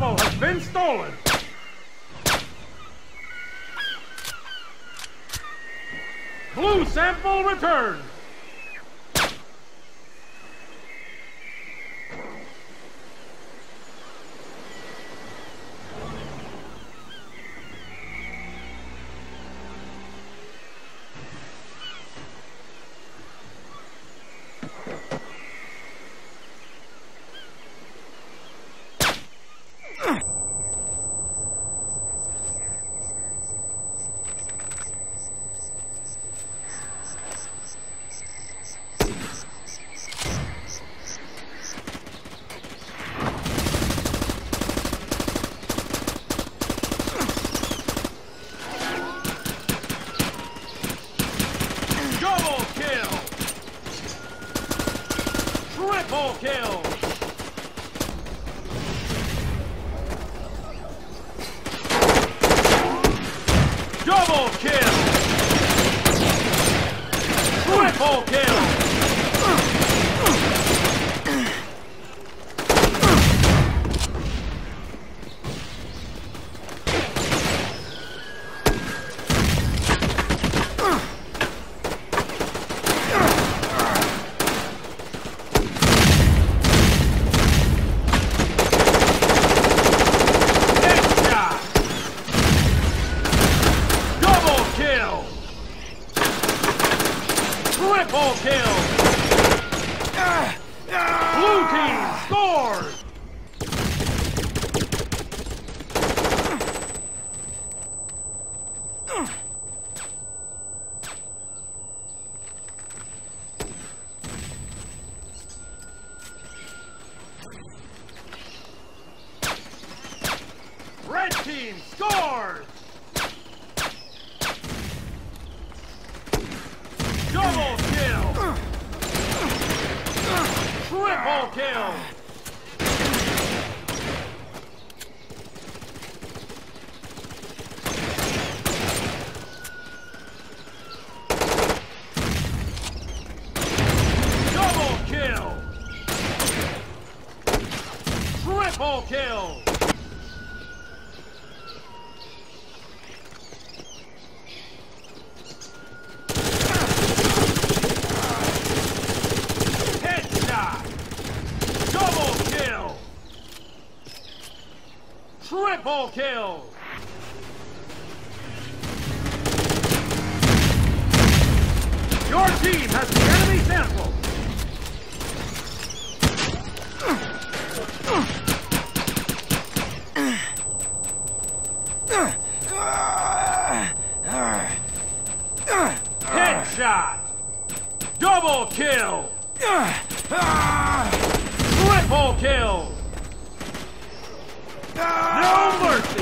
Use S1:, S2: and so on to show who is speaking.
S1: sample has been stolen. Blue sample returned. Double kill! Triple kill! Double kill! Triple kill! Headshot! Double kill! Triple kill! Blue team scores! Red team scores! Double kill! Triple kill! Double kill! Triple kill! Headshot! Double kill! Triple kill! Your team has the enemy sample! Headshot! Double kill! Triple kill! No mercy!